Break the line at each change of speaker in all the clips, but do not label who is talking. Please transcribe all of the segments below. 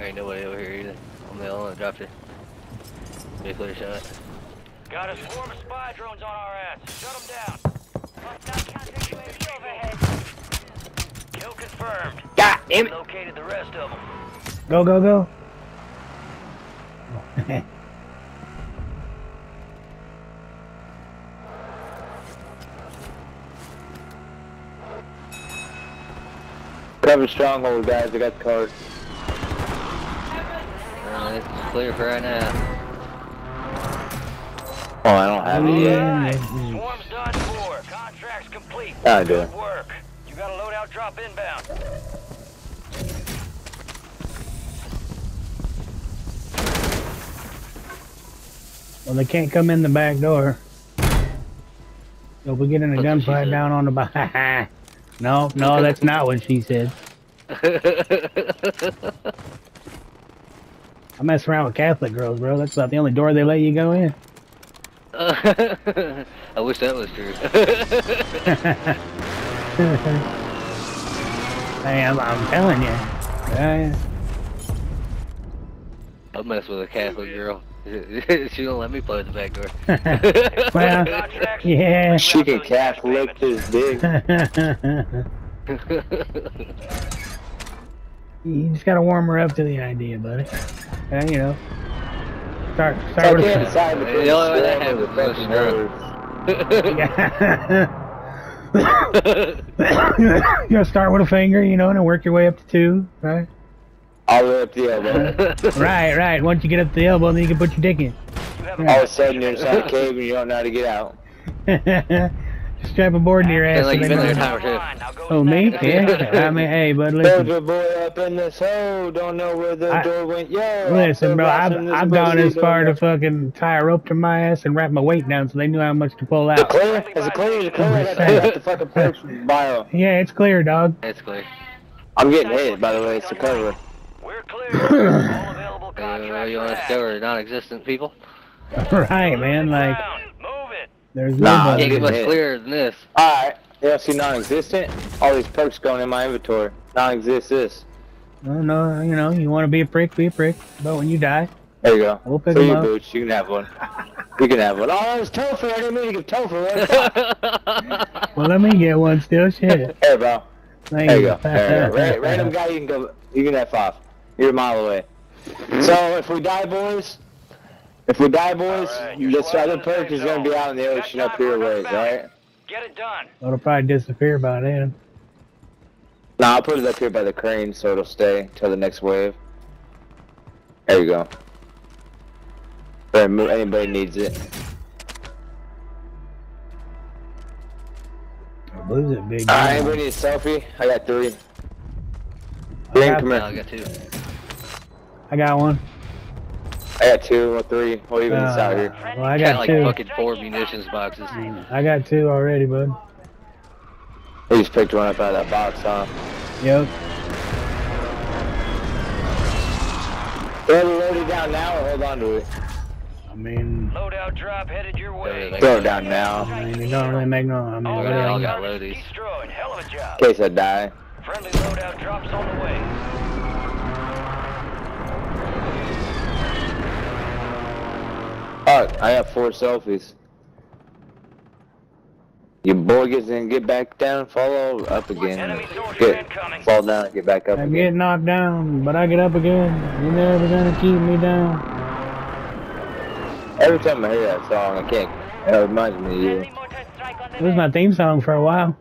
Ain't nobody over here either. I'm the only one that dropped it. Be a clear shot.
Got a swarm of spy drones on our ass. Shut them down.
Hostile counter UAV overhead.
Kill confirmed.
God damn it!
Located the rest of them.
Go, go, go.
Cover stronghold, guys. I got the card.
Uh, it's clear for right now.
Oh, I don't have it yet.
Yeah.
Swarm's done for. Contract's complete.
I do.
Good work. You got a loadout drop inbound.
Well, they can't come in the back door. So we get in a
That's what she
gunfight down on the back. no, no, that's not what she said. I mess around with Catholic girls, bro. That's about the only door they let you go in.
I wish that was true.
hey, I'm, I'm telling you. Yeah,
I'll mess with a Catholic girl. she don't let me play the back door.
well, yeah.
She can calf lick his dick.
You just gotta warm her up to the idea, buddy. Yeah, you know. Start, start with
in
a
inside the
The only way that happens is
Yeah. you gotta start with a finger, you know, and work your way up to two, right?
All the way up to the elbow.
Right, right. Once you get up to the elbow, then you can put your dick in.
You
All of a sudden you're inside a cave and you don't know how to get out.
Just strap a board to your ass.
Like
and
you've
then go-
there a time or two.
Online. Now go
Oh, me? Yeah. I mean, hey, bud, listen.
a boy up in this hole, don't know where the
I-
door went. Yo,
Listen, bro, I've, I've gone as far to fucking tie a rope to my ass and wrap my weight down so they knew how much to pull
Is it
out.
clear? Is it clear? Is it clear? I got I the fucking perks bio.
Yeah, it's clear, dog.
It's clear.
I'm getting hit, by the way. It's the cover.
We're clear. All available
Uh, you want
are
to
at.
discover non-existent people?
right, man. Like,
Ground. Move it.
There's
Nah,
nobody.
Can't get much clearer than this.
Alright. You don't see non-existent? All these perks going in my inventory. Non-exist this.
No, no, you know, you want to be a prick, be a prick. But when you die,
There you go.
We'll pick
For
'em
you,
up.
Booch. You can have one. You can have one. Oh, that was Topher. I didn't mean to give Topher one.
well, let me get one still. Shit.
Here, bro.
Thank
There you go. There you go. Random guy, you can go. You can have five. You're a mile away. So if we die, boys. If we die, boys,
Alright, you're
this other perk is gonna be out in the
Got
ocean up here
another
ways, alright?
Get it done.
It'll probably disappear by then.
Nah, I'll put it up here by the crane so it'll stay till the next wave. There you go. There, mo- anybody needs it.
Blue's a big.
Alright, anybody need a selfie? I got three.
I
Green,
got-
come
No, I got two.
I got one.
I got two or three. What even is out here?
Uh, well, I
Got
got
like
two.
fucking four munitions boxes.
I got two already, bud.
He just picked one up out of that box, huh?
Yep.
Throw the loaded down now or hold on to it?
I mean,
Loadout drop headed your way.
Throw it down now.
I mean, it don't really make no. I mean,
All
what
they all got loadies.
Destroyed. Hell of a job.
In case I die.
Friendly loadout drops on the way.
Oh, I have four selfies. Your boy gets in, get back down, fall up again.
Enemy
Get, fall down, get back up
I
again.
get knocked down, but I get up again. You're never gonna keep me down.
Every time I hear that song, I can't. It reminds me of you.
Friendly mortar strike on the
It was my theme song for a while.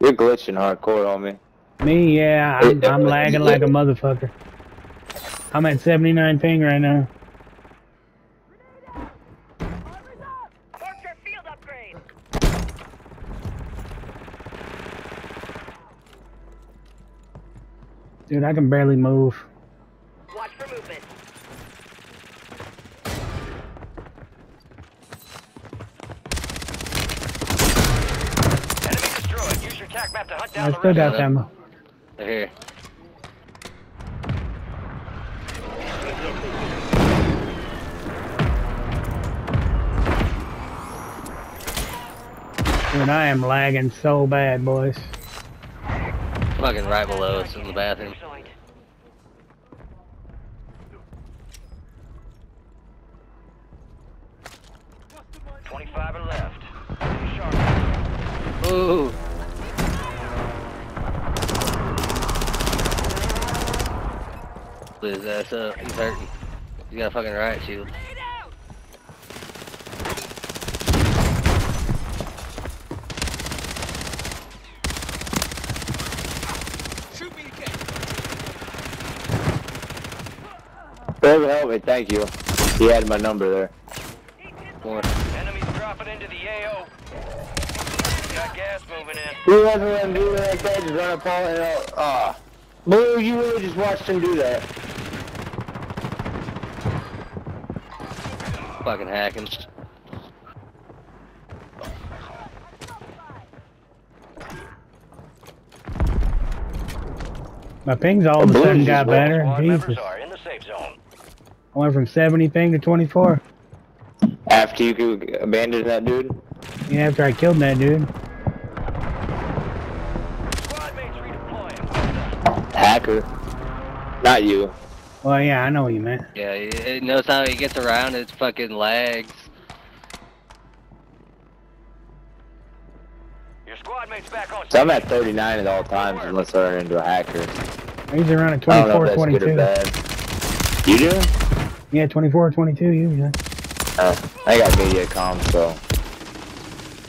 You're glitching hardcore on me.
Me, yeah, I'm, I'm lagging like a motherfucker. I'm at 79 ping right now.
Mortar field upgrade.
Dude, I can barely move.
Watch for movement.
Enemy destroyed. Use your tac map to hunt down
I
the
still
rest
got
them.
ammo. Dude, I am lagging so bad, boys.
Fucking right below us in the bathroom.
Twenty-five and left.
Ooh. Blew his ass up. He's hurting. He's got a fucking riot shield.
Whoever help me, thank you. He had my number there.
More.
Enemies dropping into the AO. Got gas moving in.
Who ever let him do it like that? Just run up on and out. Ah. Blue, you really just watched him do that.
Fucking hacking.
My ping's all of a sudden got better.
Squad
Jesus.
members are in the safe zone.
I went from 70 ping to 24.
After you could abandon that dude?
Yeah, after I killed that dude.
Squad mates redeploying.
Hacker. Not you.
Well, yeah, I know what you meant.
Yeah, it, it knows how he gets around. It's fucking lags.
Your squad mates back on
So I'm at 39 at all times unless I run into a hacker.
I usually run at
I don't know
24,
if that's good or
22.
bad. You do?
Yeah, 24, 22 usually.
Uh, I got Mediacom, so.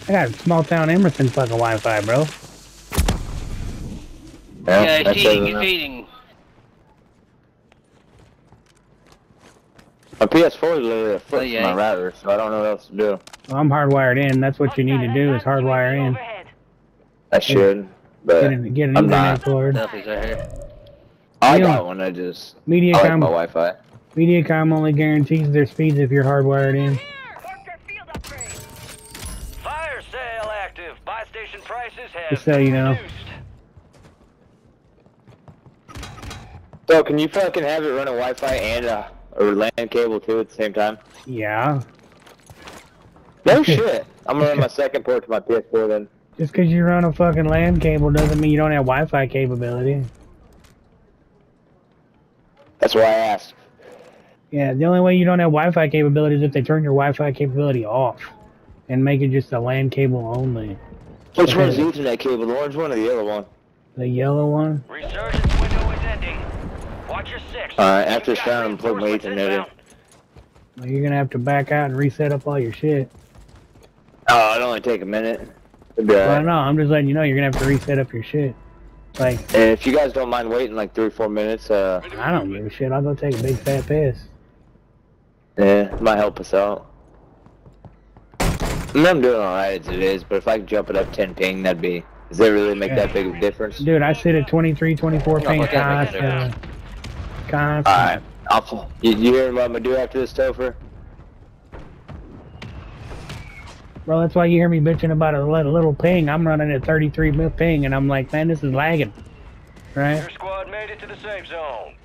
I got small town Emerson fucking Wi-Fi, bro.
Yeah,
Yeah,
that's
cheating,
it
cheating.
My PS4 is literally a foot
Oh,
from my router, so I don't know what else to do.
Well, I'm hardwired in. That's what you need to do is hardwire in.
I should, but
Get an, get an
I'm
internet
not.
cord.
Duffy's right here.
I
Yeah.
got one. I just I like my Wi-Fi.
Mediacom only guarantees their speeds if you're hardwired in.
Parker field.
Fire sale active. Buy station prices have
Just so you know.
So can you fucking have it run a Wi-Fi and a, a land cable too at the same time?
Yeah.
No shit. I'm gonna run my second port to my PS4 then.
Just because you run a fucking land cable doesn't mean you don't have Wi-Fi capability.
That's why I asked.
Yeah, the only way you don't have Wi-Fi capability is if they turn your Wi-Fi capability off and make it just a LAN cable only.
Which
Okay.
one's the Ethernet cable? The orange one or the yellow one?
The yellow one.
Resurgence window is ending. Watch your six.
Alright, after
You've
it's
got
down, I'm plugging my
reinforcements
Ethernet in.
inbound.
Well, You're gonna have to back out and reset up all your shit.
Oh, it'll only take a minute. It'll be
Well,
alright.
no, I'm just letting you know you're gonna have to reset up your shit. Like,
if you guys don't mind waiting like three or four minutes, uh,
I don't give a shit. I'll go take a big fat piss.
yeah, it might help us out. I mean, I'm doing alright as it is, but if I could jump it up 10 ping, that'd be. Does that really make that big of a difference?
Dude, I sit at 23, 24 ping
fuck that makes a
constant. Constant.
Alright. I'll, you, you hearing what I'm gonna do after this, Topher?
Bro, that's why you hear me bitching about a little, little ping. I'm running at 33 mil ping, and I'm like, man, this is lagging. Right?
Your squad made it to the safe zone.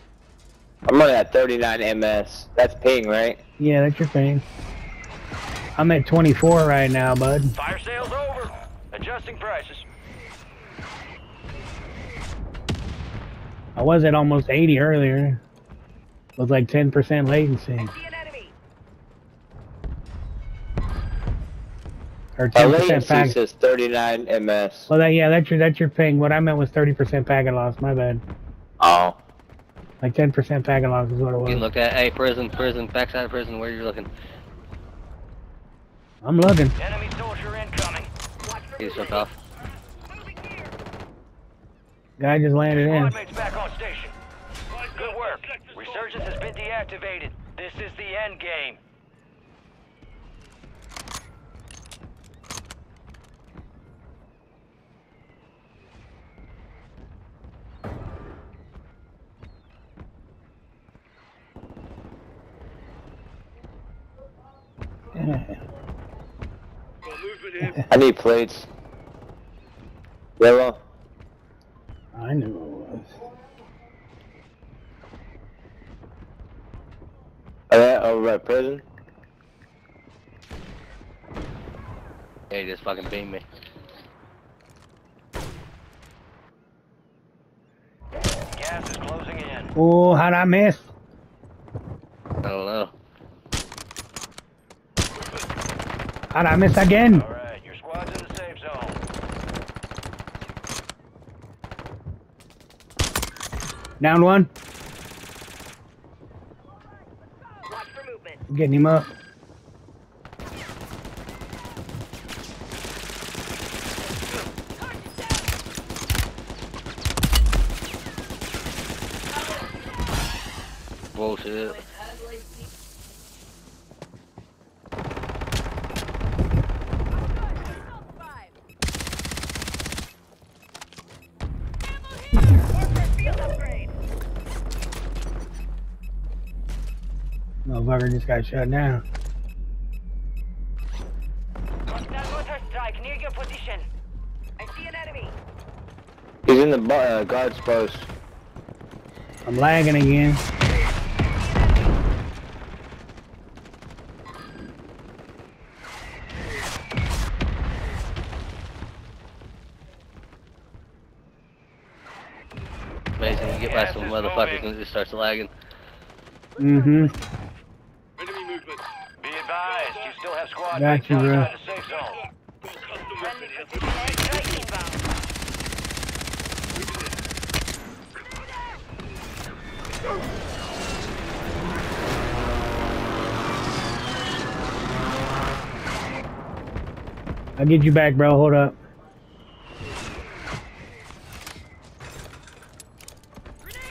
I'm running at 39 ms. That's ping, right?
Yeah, that's your ping. I'm at 24 right now, bud.
Fire sale's over. Adjusting prices.
I was at almost 80 earlier. It was like 10% latency.
See an enemy.
Or 10%
latency
packet.
says 39 ms.
Well, that, yeah, that's your that's your ping. What I meant was 30% packet loss. My bad.
Oh.
Like 10% packet loss is what it
You can
was.
look at, hey, prison, prison, backside of prison, where you're looking.
I'm looking.
Enemy soldier incoming.
Watch for
He just jumped
movement.
off.
Guy just landed in.
Resurgence has been deactivated. This is the end game.
I need plates. Yellow.
I knew it was.
Are that over by prison?
Yeah, he just fucking beamed me.
Gas is closing in.
Oh, how'd I miss?
I don't know.
How'd I miss again?
All right, your squad's in the safe zone.
Down one. Getting him up.
Bullshit.
Motherfucker just got shut down.
Hostile mortar strike near your position. I see an enemy.
He's in the uh, guards post.
I'm lagging again.
Amazing. You get by some motherfuckers and it just starts lagging.
Mm-hmm.
Be advised, you still have squad
Got
mates
you, bro.
outside the safe zone.
Friendly precision airstrike inbound.
I'll get you back, bro. Hold up.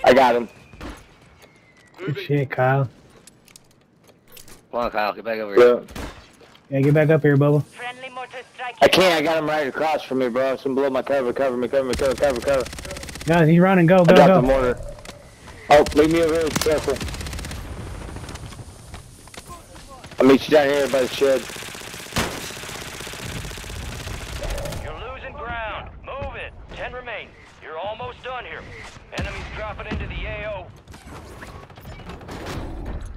I got him.
Good shit, Kyle.
Come on, Kyle. Get back over here.
Yeah.
Yeah, get back up here, Bubba.
Friendly mortar strike.
I can't. I got him right across from me, bro. Some below my cover. Cover me. Cover me. Cover. Cover. Cover.
Guys, he's running. Go,
I
go,
dropped the
go.
mortar. Oh, leave me over here. Careful. I'll meet you down here by the shed.
You're losing ground. Move it. Ten remain. You're almost done here. Enemies dropping into the AO.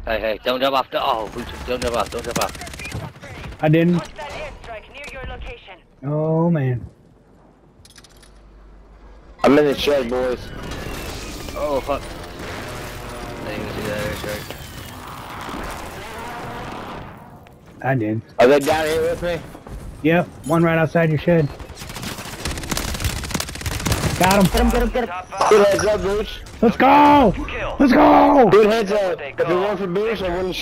Hey, hey, don't jump off the. Oh, don't jump off. Don't jump off.
Worker field upgrade.
I didn't.
Hostile airstrike near your location.
Oh, man.
I'm in the shed, boys.
Oh, fuck. I didn't see that airstrike.
I did.
Are they down here with me?
Yep, one right outside your shed. Got him. Get him, get him, get him.
Good heads up, Booch.
Let's go! Let's go!
Good heads up. If it weren't for Booch, I wouldn't shot.